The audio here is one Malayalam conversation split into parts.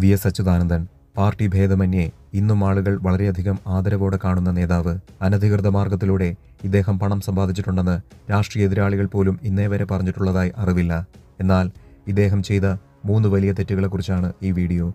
വി എസ് അച്യുതാനന്ദൻ പാർട്ടി ഭേദമന്യേ ഇന്നും ആളുകൾ വളരെയധികം ആദരവോടെ കാണുന്ന നേതാവ്. അനധികൃത മാർഗത്തിലൂടെ ഇദ്ദേഹം പണം സമ്പാദിച്ചിട്ടുണ്ടെന്ന് രാഷ്ട്രീയ എതിരാളികൾ പോലും ഇന്നേ വരെ പറഞ്ഞിട്ടുള്ളതായി അറിവില്ല. എന്നാൽ ഇദ്ദേഹം ചെയ്ത മൂന്ന് വലിയ തെറ്റുകളെക്കുറിച്ചാണ് ഈ വീഡിയോ.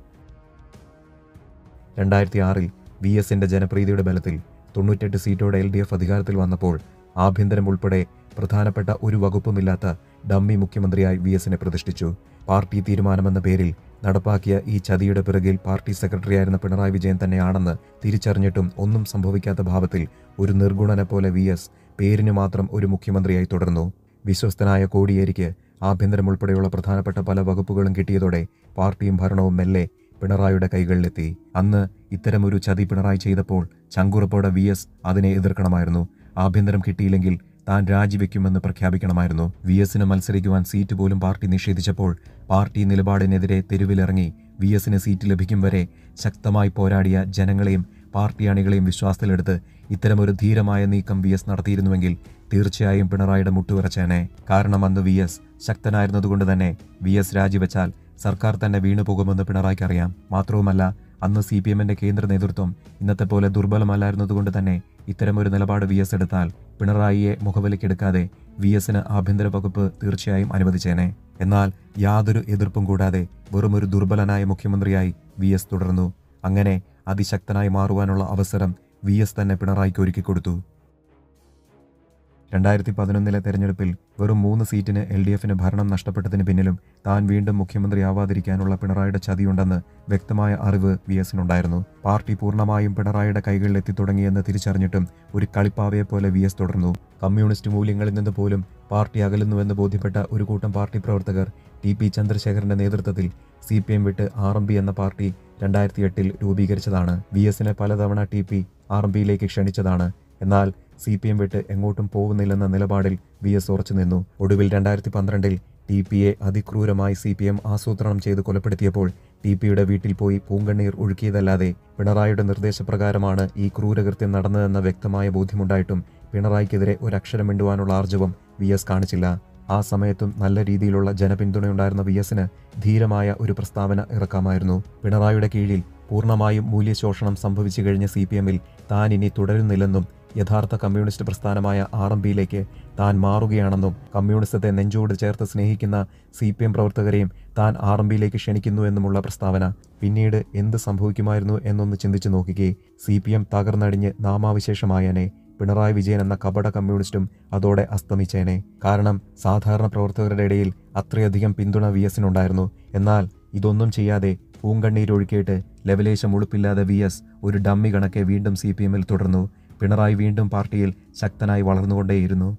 രണ്ടായിരത്തി ആറിൽ വി എസിന്റെ ജനപ്രീതിയുടെ ബലത്തിൽ തൊണ്ണൂറ്റെട്ട് സീറ്റോടെ എൽ ഡി എഫ് അധികാരത്തിൽ വന്നപ്പോൾ ആഭ്യന്തരം ഉൾപ്പെടെ പ്രധാനപ്പെട്ട ഒരു വകുപ്പുമില്ലാത്ത ഡമ്മി മുഖ്യമന്ത്രിയായി വി എസിനെ പ്രതിഷ്ഠിച്ചു. പാർട്ടി തീരുമാനമെന്ന പേരിൽ നടപ്പാക്കിയ ഈ ചതിയുടെ പിറകിൽ പാർട്ടി സെക്രട്ടറിയായിരുന്ന പിണറായി വിജയൻ തന്നെയാണെന്ന് തിരിച്ചറിഞ്ഞിട്ടും ഒന്നും സംഭവിക്കാത്ത ഭാവത്തിൽ ഒരു നിർഗുണനെ പോലെ വി എസ് പേരിന് മാത്രം ഒരു മുഖ്യമന്ത്രിയായി തുടർന്നു. വിശ്വസ്തനായ കോടിയേരിക്ക് ആഭ്യന്തരം ഉൾപ്പെടെയുള്ള പ്രധാനപ്പെട്ട പല വകുപ്പുകളും കിട്ടിയതോടെ പാർട്ടിയും ഭരണവും മെല്ലെ പിണറായിയുടെ കൈകളിലെത്തി. അന്ന് ഇത്തരമൊരു ചതി പിണറായി ചെയ്തപ്പോൾ ചങ്കുറപ്പോടെ വി എസ് അതിനെ എതിർക്കണമായിരുന്നു. ആഭ്യന്തരം കിട്ടിയില്ലെങ്കിൽ താൻ രാജിവെക്കുമെന്ന് പ്രഖ്യാപിക്കണമായിരുന്നു. വി എസിന് മത്സരിക്കുവാൻ സീറ്റ് പോലും പാർട്ടി നിഷേധിച്ചപ്പോൾ പാർട്ടി നിലപാടിനെതിരെ തെരുവിലിറങ്ങി വി എസിന് സീറ്റ് ലഭിക്കും വരെ ശക്തമായി പോരാടിയ ജനങ്ങളെയും പാർട്ടി അണികളെയും വിശ്വാസത്തിലെടുത്ത് ഇത്തരമൊരു ധീരമായ നീക്കം വി എസ് നടത്തിയിരുന്നുവെങ്കിൽ തീർച്ചയായും പിണറായിയുടെ മുട്ടുവിറച്ചേനെ കാരണം അന്ന് വി എസ് ശക്തനായിരുന്നതുകൊണ്ട് തന്നെ വി എസ് രാജിവെച്ചാൽ സർക്കാർ തന്നെ വീണു പോകുമെന്ന് പിണറായിക്ക് അറിയാം മാത്രവുമല്ല അന്ന് സി പി എമ്മിന്റെ കേന്ദ്ര നേതൃത്വം ഇന്നത്തെ പോലെ ദുർബലമല്ലായിരുന്നതുകൊണ്ട് തന്നെ ഇത്തരമൊരു നിലപാട് വി എസ് എടുത്താൽ പിണറായിയെ മുഖവിലക്കെടുക്കാതെ വി എസിന് ആഭ്യന്തര വകുപ്പ് തീർച്ചയായും അനുവദിച്ചേനെ. എന്നാൽ യാതൊരു എതിർപ്പും കൂടാതെ വെറുമൊരു ദുർബലനായ മുഖ്യമന്ത്രിയായി വി എസ് തുടർന്നു. അങ്ങനെ അതിശക്തനായി മാറുവാനുള്ള അവസരം വി എസ് തന്നെ പിണറായിക്ക് ഒരുക്കിക്കൊടുത്തു. രണ്ടായിരത്തി പതിനൊന്നിലെ തെരഞ്ഞെടുപ്പിൽ വെറും മൂന്ന് സീറ്റിന് എൽ ഡി എഫിന് ഭരണം നഷ്ടപ്പെട്ടതിന് പിന്നിലും താൻ വീണ്ടും മുഖ്യമന്ത്രിയാവാതിരിക്കാനുള്ള പിണറായിയുടെ ചതിയുണ്ടെന്ന് വ്യക്തമായ അറിവ് വി എസിനുണ്ടായിരുന്നു. പാർട്ടി പൂർണമായും പിണറായിയുടെ കൈകളിൽ എത്തിത്തുടങ്ങിയെന്ന് തിരിച്ചറിഞ്ഞിട്ടും ഒരു കളിപ്പാവയെ പോലെ വി എസ് തുടർന്നു. കമ്മ്യൂണിസ്റ്റ് മൂല്യങ്ങളിൽ നിന്ന് പോലും പാർട്ടി അകലുന്നുവെന്ന് ബോധ്യപ്പെട്ട ഒരു കൂട്ടം പാർട്ടി പ്രവർത്തകർ ടി പി ചന്ദ്രശേഖരന്റെ നേതൃത്വത്തിൽ സി പി എം വിട്ട് ആർ എം പി എന്ന പാർട്ടി രണ്ടായിരത്തി എട്ടിൽ രൂപീകരിച്ചതാണ്. വി എസിനെ പലതവണ ടി പി ആർ എം പിയിലേക്ക് ക്ഷണിച്ചതാണ്. എന്നാൽ സി പി എം വിട്ട് എങ്ങോട്ടും പോകുന്നില്ലെന്ന നിലപാടിൽ വി എസ് ഉറച്ചു നിന്നു. ഒടുവിൽ രണ്ടായിരത്തി പന്ത്രണ്ടിൽ ടി പി എ അതിക്രൂരമായി സി പി എം ആസൂത്രണം ചെയ്ത് കൊലപ്പെടുത്തിയപ്പോൾ ടി പിയുടെ വീട്ടിൽ പോയി പൂങ്കണ്ണീർ ഒഴുക്കിയതല്ലാതെ പിണറായിയുടെ നിർദ്ദേശപ്രകാരമാണ് ഈ ക്രൂരകൃത്യം നടന്നതെന്ന വ്യക്തമായ ബോധ്യമുണ്ടായിട്ടും പിണറായിക്കെതിരെ ഒരക്ഷരം മിണ്ടുവാനുള്ള ആർജവം വി എസ് കാണിച്ചില്ല. ആ സമയത്തും നല്ല രീതിയിലുള്ള ജനപിന്തുണയുണ്ടായിരുന്ന വി എസിന് ധീരമായ ഒരു പ്രസ്താവന ഇറക്കാമായിരുന്നു. പിണറായിയുടെ കീഴിൽ പൂർണമായും മൂല്യശോഷണം സംഭവിച്ചു കഴിഞ്ഞ സി പി എമ്മിൽ താൻ ഇനി തുടരുന്നില്ലെന്നും യഥാർത്ഥ കമ്മ്യൂണിസ്റ്റ് പ്രസ്ഥാനമായ ആർ എം പിയിലേക്ക് താൻ മാറുകയാണെന്നും കമ്മ്യൂണിസത്തെ നെഞ്ചോട് ചേർത്ത് സ്നേഹിക്കുന്ന സി പി എം പ്രവർത്തകരെയും താൻ ആർ എം പിയിലേക്ക് ക്ഷണിക്കുന്നു എന്നുമുള്ള പ്രസ്താവന പിന്നീട് എന്ത് സംഭവിക്കുമായിരുന്നു എന്നൊന്ന് ചിന്തിച്ചു നോക്കിക്കേ സി പി എം തകർന്നടിഞ്ഞ് നാമാവിശേഷമായനെ. പിണറായി വിജയൻ എന്ന കപട കമ്മ്യൂണിസ്റ്റും അതോടെ അസ്തമിച്ചേനെ. കാരണം സാധാരണ പ്രവർത്തകരുടെ ഇടയിൽ അത്രയധികം പിന്തുണ വി എസിനുണ്ടായിരുന്നു. എന്നാൽ ഇതൊന്നും ചെയ്യാതെ പൂങ്കണ്ണീരൊഴുക്കിയിട്ട് ലെവലേശം ഉളുപ്പില്ലാതെ വി എസ് ഒരു ഡമ്മി കണക്കെ വീണ്ടും സി പി എമ്മിൽ തുടർന്നു. പിണറായി വീണ്ടും പാർട്ടിയിൽ ശക്തനായി വളർന്നുകൊണ്ടേയിരുന്നു.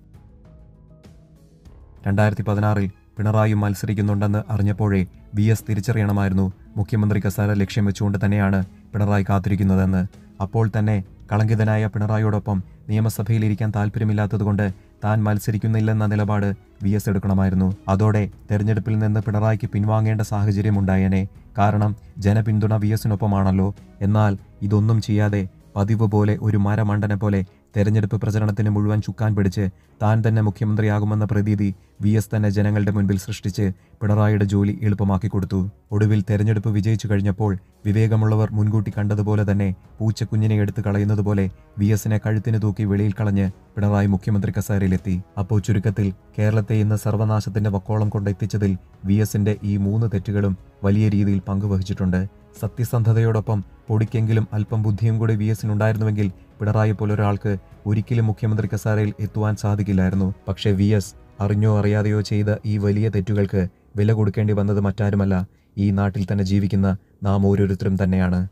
രണ്ടായിരത്തി പതിനാറിൽ പിണറായി മത്സരിക്കുന്നുണ്ടെന്ന് അറിഞ്ഞപ്പോഴേ വി എസ് തിരിച്ചറിയണമായിരുന്നു മുഖ്യമന്ത്രി കസാര ലക്ഷ്യം വെച്ചുകൊണ്ട് തന്നെയാണ് പിണറായി കാത്തിരിക്കുന്നതെന്ന്. അപ്പോൾ തന്നെ കളങ്കിതനായ പിണറായിയോടൊപ്പം നിയമസഭയിലിരിക്കാൻ താല്പര്യമില്ലാത്തതുകൊണ്ട് താൻ മത്സരിക്കുന്നില്ലെന്ന നിലപാട് വി എസ് എടുക്കണമായിരുന്നു. അതോടെ തെരഞ്ഞെടുപ്പിൽ നിന്ന് പിണറായിക്ക് പിൻവാങ്ങേണ്ട സാഹചര്യമുണ്ടായേനെ. കാരണം ജനപിന്തുണ വി എസിനൊപ്പമാണല്ലോ. എന്നാൽ ഇതൊന്നും ചെയ്യാതെ പതിവ് പോലെ ഒരു മരമണ്ടനെ പോലെ തെരഞ്ഞെടുപ്പ് പ്രചരണത്തിന് മുഴുവൻ ചുക്കാൻ പിടിച്ച് താൻ തന്നെ മുഖ്യമന്ത്രിയാകുമെന്ന പ്രതീതി വി എസ് തന്നെ ജനങ്ങളുടെ മുൻപിൽ സൃഷ്ടിച്ച് പിണറായിയുടെ ജോലി എളുപ്പമാക്കി കൊടുത്തു. ഒടുവിൽ തെരഞ്ഞെടുപ്പ് വിജയിച്ചു കഴിഞ്ഞപ്പോൾ വിവേകമുള്ളവർ മുൻകൂട്ടി കണ്ടതുപോലെ തന്നെ പൂച്ചക്കുഞ്ഞിനെ എടുത്ത് കളയുന്നതുപോലെ വി എസിനെ കഴുത്തിന് തൂക്കി വെളിയിൽ കളഞ്ഞ് പിണറായി മുഖ്യമന്ത്രി കസേരയിലെത്തി. അപ്പോൾ ചുരുക്കത്തിൽ കേരളത്തെ ഇന്ന് സർവനാശത്തിന്റെ വക്കോളം കൊണ്ടെത്തിച്ചതിൽ വി എസിന്റെ ഈ മൂന്ന് തെറ്റുകളും വലിയ രീതിയിൽ പങ്കുവഹിച്ചിട്ടുണ്ട്. സത്യസന്ധതയോടൊപ്പം പൊടിക്കെങ്കിലും അല്പം ബുദ്ധിയും കൂടി വി എസിനുണ്ടായിരുന്നുവെങ്കിൽ പിണറായി പോലൊരാൾക്ക് ഒരിക്കലും മുഖ്യമന്ത്രി കസാരയിൽ എത്തുവാൻ സാധിക്കില്ലായിരുന്നു. പക്ഷേ വി എസ് അറിഞ്ഞോ അറിയാതെയോ ചെയ്ത ഈ വലിയ തെറ്റുകൾക്ക് വില കൊടുക്കേണ്ടി വന്നത് മറ്റാരുമല്ല. ഈ നാട്ടിൽ തന്നെ ജീവിക്കുന്ന നാം ഓരോരുത്തരും തന്നെയാണ്.